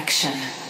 Reflection.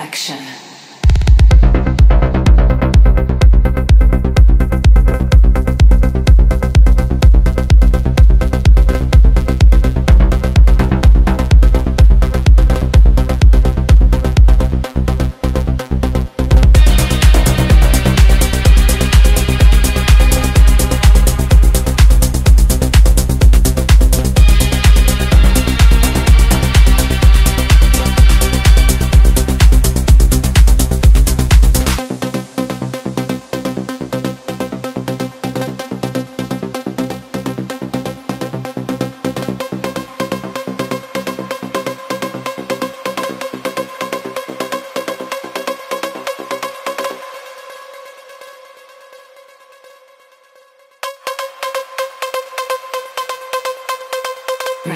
Reflection.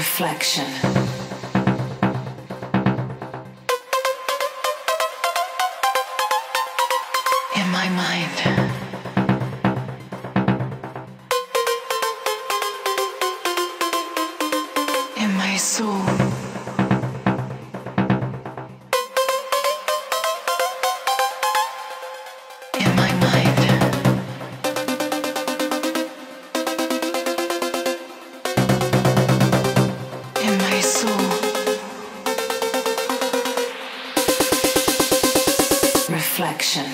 Reflection. In my mind. In my soul. Reflection.